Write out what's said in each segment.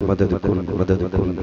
मदद कुन मदद कुन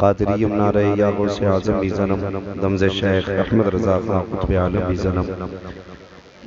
कादरी नारे या गौस आजम भी जन्म दमज़ शेख अहमद रज़ा खान कुतुब आलम भी जन्म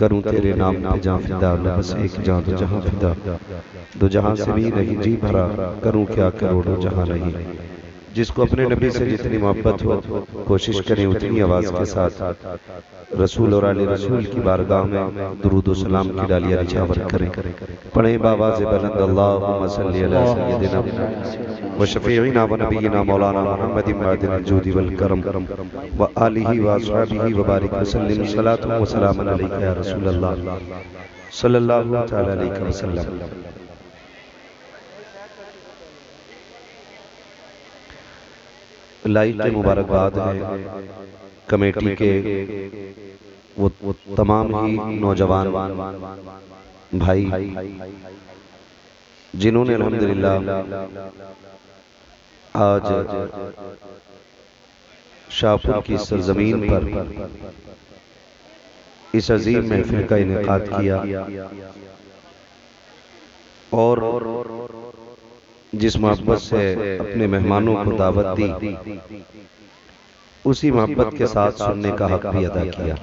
करूं तेरे नाम पे जहाँ फिदा बस एक जहाँ दो जहाँ फिदा दो जहाँ से भी नहीं जी भरा करूं क्या करोड़ों जहाँ नहीं जिसको अपने नबी से जितनी मोहब्बत हो कोशिश करें उतनी आवाज़ के साथ। रसूल और आले रसूल की बारगाह में दुरूद सलाम की डालियाँ निछावर करें। पढ़े बाबा से बुलंद अल्लाहुम्मा सल्ली अला सय्यिदिना व शफीइना व नबीना मौलाना मुहम्मद मादिन जूदी वल करम। व आलिहि व असहाबिहि व बारिक वसल्लम सलातु व सलाम अलैका या रसूल अल्लाह सल्लल्लाहु तआला अलैहि वसल्लम। लाइव के मुबारकबाद है। कमेटी के वो, वो तमाम ही नौजवान भाई जिन्होंने अल्हम्दुलिल्लाह आज शाहपुर की सरजमीन पर इस अजीम महफिल का इनका किया। और जिस मोहब्बत से अपने मेहमानों को दावत दी उसी मोहब्बत के साथ सुनने का हक भी अदा किया।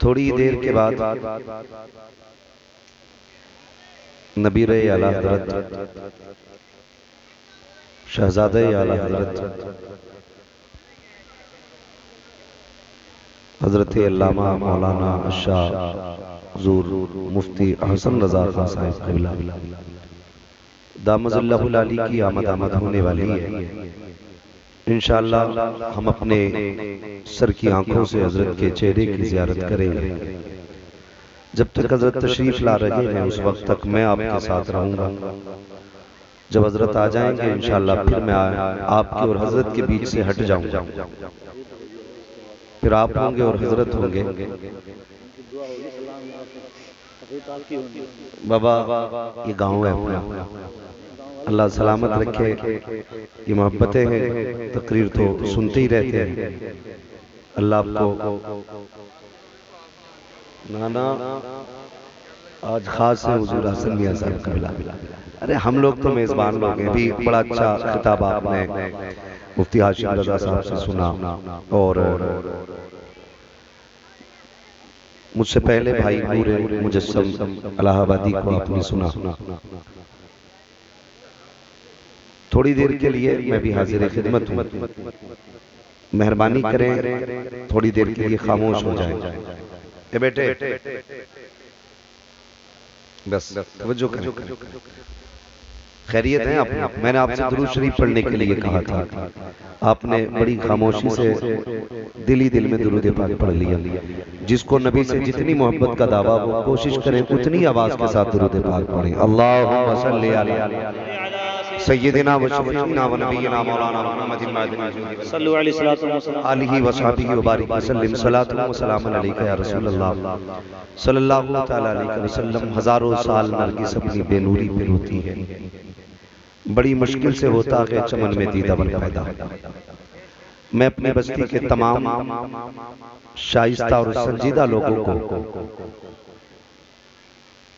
थोड़ी देर के बाद नबीर आला हज़रत शहजादे आला हज़रत। हज़रत। अल्लामा मौलाना शाह। हजूर मुफ्ती हसन रजा खान साहब किबला। की आमद आमद होने वाली है। इंशाअल्लाह हम अपने सर की आँखों से हज़रत के चेहरे की जियारत करेंगे। जब तक हज़रत तशरीफ़ ला रहे हैं, उस वक्त तक मैं आपके साथ रहूँगा। जब हज़रत आ जाएँगे इंशाअल्लाह फिर मैं आपके और हज़रत के बीच से हट जाऊँगा। फिर आप होंगे और हज़रत होंगे। बाबा, ये गाँव है अपना। अल्लाह सलामत रखे, ये मोहब्बतें हैं, तकरीर तो सुनते ही रहते हैं। अल्लाह आपको नाना, आज खास है, हुजूर हसन मियाँ साहब का मिला अरे, हम लोग तो मेजबान लोग हैं भी बड़ा अच्छा खिताब आपने मुफ्ती हाशिम रजा साहब से सुना। और मुझसे पहले भाई पूरे मुजस्सम अलाहाबादी को आपने सुना। थोड़ी देर के लिए मैं भी हाजिर खिदमत हूँ। मेहरबानी करें, थोड़ी देर के लिए खामोश हो जाए। बेटे, बस, तवज्जो करें। खैरियत है आप मैंने आपसे दुरूद शरीफ पढ़ने के लिए कहा था। आपने बड़ी खामोशी से दिली दिल में दुरूद पाक पढ़ लिया। जिसको नबी से जितनी मोहब्बत का दावा वो कोशिश करें उतनी आवाज़ के साथ दुरूद पाक पढ़ें। अल्लाह सल्ली अला सय्यदिना व शफीना व नबीना मौलाना मुहम्मद सल्लल्लाहु अलैहि वसल्लम। आलिहि व सहाबिहि व बारिक वसल्लम। सलातु व सलाम अलैका या रसूल अल्लाह सल्लल्लाहु तआला अलैहि वसल्लम। हज़ारों साल नरगिस अपनी बेनूरी पे रोती है। बड़ी मुश्किल से होता है चमन में दीदावर पैदा मैं अपनी बस्ती के तमाम शाइस्ता और संजीदा लोगों को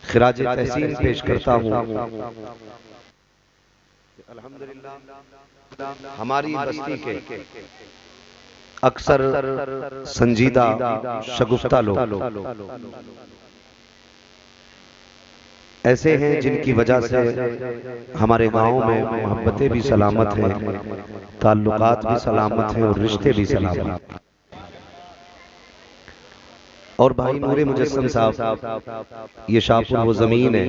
खराज तहसीन पेश करता हूँ। हमारी बस्ती के अक्सर संजीदा शगुफ्ता लोग। ऐसे हैं जिनकी वजह से हमारे गाँव में मोहब्बतें भी सलामत हैं ताल्लुकात भी सलामत हैं और रिश्ते भी सलामत हैं। और भाई नूरे मुजस्सम साहब ये शाहपुर वो ज़मीन है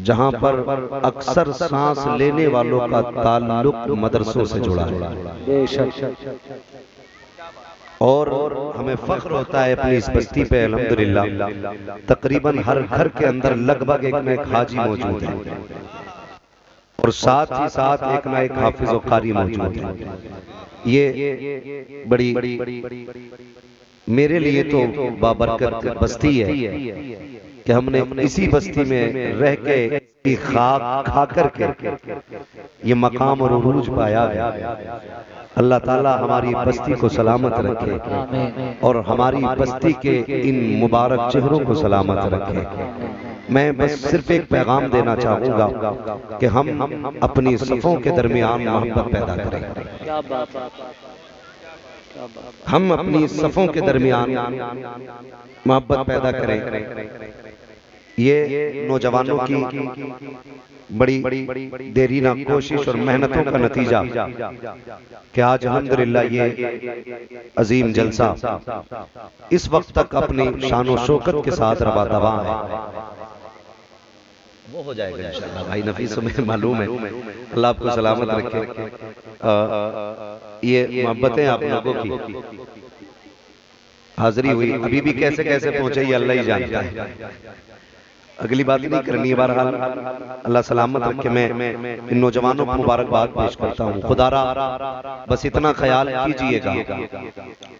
जहाँ पर अक्सर सांस लेने वालों का ताल्लुक मदरसों से जुड़ा है। और हमें फख्र होता है अपनी इस बस्ती पे, अल्हम्दुलिल्लाह। तकरीबन हर घर के अंदर लगभग एक ना एक हाजी मौजूद है। और साथ ही साथ एक ना एक हाफिज कारी मौजूद है। ये बड़ी, मेरे लिए तो बाबरकत बस्ती है कि हमने इसी बस्ती में रह के खाक खा करके ये मकाम और उरूज पाया गया। अल्लाह ताला हमारी बस्ती को सलामत रखे और हमारी बस्ती के इन मुबारक चेहरों को सलामत रखे। मैं बस सिर्फ़ एक पैगाम देना चाहूँगा कि हम अपनी सफ़ों के दरमियान मोहब्बत पैदा करें। हम अपनी सफ़ों के दरमियान मोहब्बत पैदा करें। ये नौजवानों की बड़ी बड़ी देरी ना कोशिश और मेहनतों का नतीजा कि आज अलहमदिल्ला ये अजीम जलसा इस वक्त तक अपनी शान शौकत के साथ रवा दवा है। वो हो जाएगा इंशाल्लाह भाई, नफीस में मालूम है। अल्लाह आपको सलामत रखे। ये मोहब्बतें आप लोगों की। हाजिरी हुई, अभी भी कैसे कैसे पहुँचे, ये अल्लाह ही जानता है। अगली बात नहीं करनी है बहरहाल। अल्लाह सलामत रखे, मैं इन नौजवानों को मुबारकबाद पेश करता हूँ। खुदारा, बस इतना ख्याल कीजिएगा,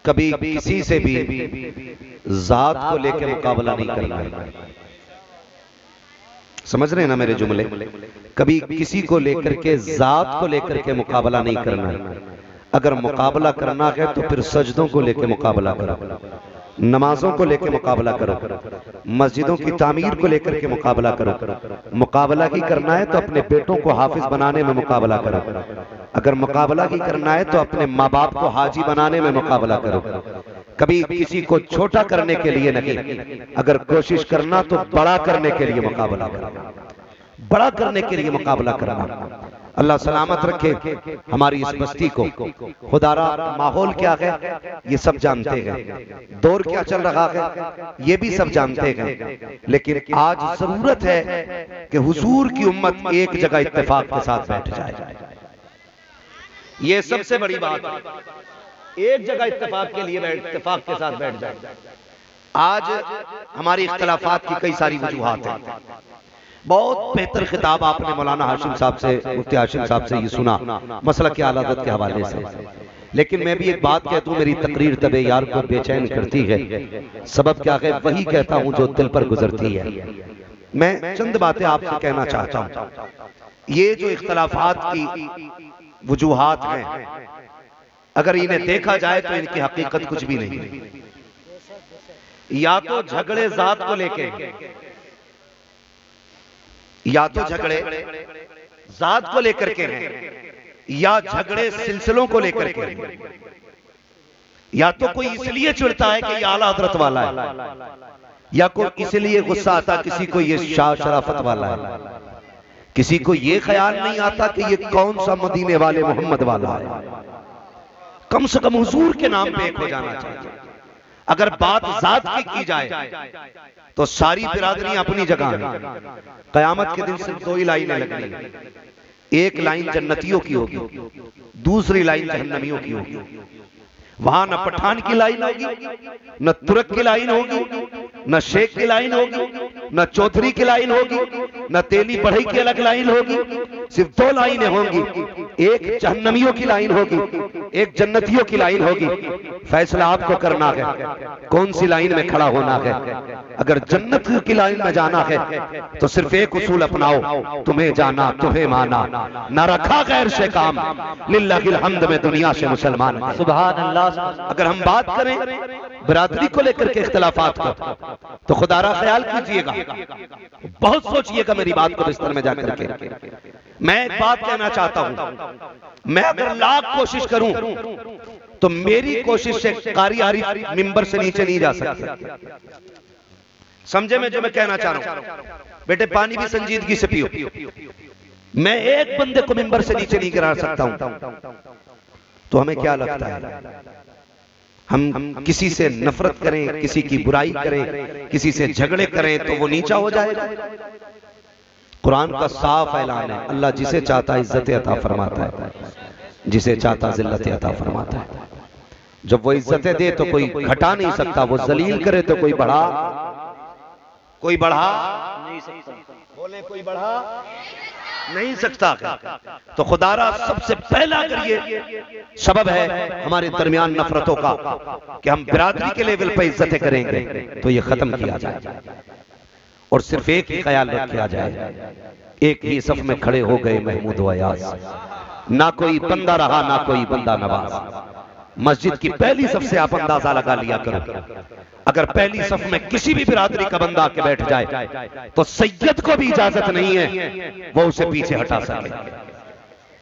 कभी किसी से भी जात को लेकर मुकाबला नहीं करना है। समझ रहे हैं ना मेरे जुमले? कभी किसी को लेकर के, जात को लेकर के मुकाबला नहीं करना है। अगर मुकाबला करना है तो फिर सजदों को लेकर मुकाबला करो। नमाजों को लेकर मुकाबला करो, मस्जिदों की तामीर को लेकर के मुकाबला करो, मुकाबला की करना है तो अपने बेटों को हाफिज बनाने में मुकाबला करो, अगर मुकाबला की करना है तो अपने माँ बाप को हाजी बनाने में मुकाबला करो, कभी किसी को छोटा करने के लिए नहीं, अगर कोशिश करना तो बड़ा करने के लिए मुकाबला करना बड़ा करने के लिए मुकाबला करना अल्लाह सलामत रखे हमारी इस बस्ती को। खुदारा, माहौल क्या है? ये सब जानते हैं। दौर क्या चल रहा है? ये भी सब जानते हैं। लेकिन आज ज़रूरत है कि हुजूर की उम्मत एक जगह इत्तेफाक के साथ बैठ जाए। ये सबसे बड़ी बात है। एक जगह इत्तेफाक के लिए इत्तेफाक के साथ बैठ जाए। आज हमारी इख्तलाफात की कई सारी वजूहत हैं। बहुत बेहतर खिताब आपने मौलाना हाशिम साहब से, मुफ्ती हाशिम साहब से ये सुना मसला की आलादत के हवाले से। लेकिन मैं भी एक बात कहता हूँ मेरी तकरीर तबे यार को बेचैन करती है। सबब क्या है, वही कहता हूँ जो दिल पर गुजरती है। मैं चंद बातें आपसे कहना चाहता हूँ। ये जो इख्तलाफात की वजूहत हैं, अगर इन्हें देखा जाए तो इनकी हकीकत कुछ भी नहीं या तो झगड़े जात को लेके या तो झगड़े जात को लेकर के हैं, या झगड़े सिलसिलों को लेकर के हैं। या तो कोई इसलिए चिड़ता है कि आला हज़रत वाला है, या कोई इसलिए गुस्सा आता किसी को ये शाह शराफत वाला है। किसी को ये ख्याल नहीं आता कि ये कौन सा मदीने वाले मोहम्मद वाला है। कम से कम हुजूर के नाम पे एक हो जाना चाहिए। अगर बात जात की की जाए तो सारी बिरादरी अपनी जगह है। कयामत के दिन सिर्फ़ दो ही लाइनें लगनी एक लाइन जन्नतियों की होगी दूसरी लाइन जहन्नमियों की होगी। वहाँ न पठान की लाइन होगी न तुरक की लाइन होगी न शेख की लाइन होगी न चौधरी की लाइन होगी न तेली बढ़ई की अलग लाइन होगी। सिर्फ़ दो लाइनें होंगी। एक जहन्नमियों की लाइन होगी एक जन्नतियों की लाइन होगी। फैसला आपको करना है। कौन सी लाइन में खड़ा होना है? अगर जन्नत की लाइन में जाना है तो सिर्फ़ एक उसूल अपनाओ। तुम्हें जाना तुम्हें माना। न रखा गैर से काम। हमद में दुनिया से मुसलमान। सुबह अगर हम बात करें बरादरी को लेकर के इख्तलाफात को तो खुदारा ख्याल कीजिएगा। बहुत सोचिएगा मेरी बात को बिस्तर में जाकर के। मैं एक बात कहना चाहता हूँ। मैं अगर लाख कोशिश करूँ तो मेरी कोशिश से कारी आरिफ मिंबर से नीचे नहीं जा सकती। समझे मैं जो मैं कहना चाह रहा हूँ? बेटे पानी भी संजीदगी से पियो। मैं एक बंदे को मिंबर से नीचे नहीं गिरा सकता हूँ। तो हमें क्या लगता है? हम किसी से नफरत करें किसी की बुराई करें किसी से झगड़े करें तो वो नीचा हो जाएगा। कुरान का साफ़ ऐलान है। अल्लाह जिसे चाहता है इज़्ज़त अता फरमाता है। जिसे चाहता जिल्लत अता फरमाता है। जब वो इज्जतें दे तो कोई घटा नहीं सकता। वो जलील करे तो कोई बढ़ा कोई बढ़ा नहीं सकता। बोले कोई बढ़ा नहीं सकता। तो खुदारा सबसे पहला ये सबब है हमारे दरमियान नफरतों का कि हम बिरादरी के लेवल पर इज्जतें करेंगे तो ये खत्म किया जाए। और सिर्फ़ एक ही ख्याल रखा जाए। एक ही सफ में खड़े हो गए महमूद वयास ना कोई बंदा रहा, ना कोई बंदा नवाज़। मस्जिद की पहली सफ से आप अंदाज़ा लगा लिया करो। अगर पहली सफ में किसी भी बिरादरी का बंदा आके बैठ जाए तो सैयद को भी इजाज़त नहीं है, वो उसे पीछे हटा सके।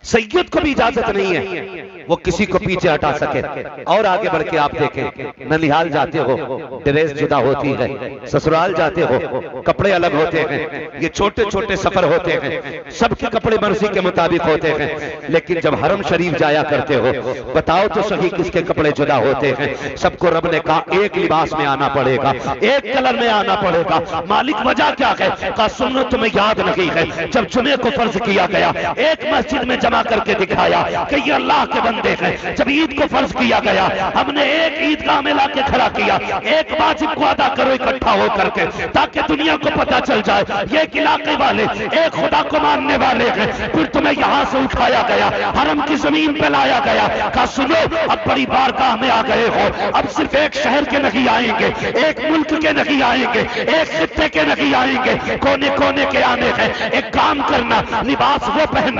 सैयद को भी इजाज़त नहीं है। वो किसी को पीछे हटा सके। और आगे बढ़ के आप देखें ननिहाल जाते हो ड्रेस जुदा होती है ससुराल जाते हो कपड़े अलग होते हैं ये छोटे छोटे सफ़र होते हैं सबके कपड़े मर्ज़ी के मुताबिक होते हैं लेकिन जब हरम शरीफ जाया करते हो बताओ तो सही किसके कपड़े जुदा होते हैं सबको रब ने कहा एक लिबास में आना पड़ेगा एक कलर में आना पड़ेगा मालिक वजह क्या है? का सुन्नत तुम्हें याद नहीं है जब जुमे को फ़र्ज़ किया गया एक मस्जिद में जमा करके दिखाया कि ये अल्लाह के बंदे हैं। जब ईद को फ़र्ज़ किया गया, हमने एक ईदगाह में लाके खड़ा किया। एक वाजिब को अदा करो इकट्ठा हो करके ताकि दुनिया को पता चल जाए, ये इलाके वाले, एक खुदा को मानने वाले हैं। फिर तुम्हें यहाँ से उठाया गया, हरम की ज़मीन पे लाया गया। कहा, सुनो, अब बड़ी बारगाह में आ गए हो। अब सिर्फ़ एक शहर के नहीं आएँगे, एक मुल्क के नहीं आएँगे, एक खत्ते के नहीं आएँगे। कोने कोने के आने हैं। एक काम करना, लिबास वो पहन